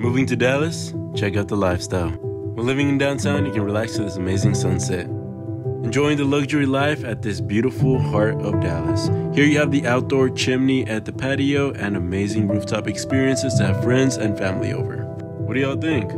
Moving to Dallas? Check out the lifestyle. When living in downtown, you can relax to this amazing sunset. Enjoying the luxury life at this beautiful heart of Dallas. Here you have the outdoor chimney at the patio and amazing rooftop experiences to have friends and family over. What do y'all think?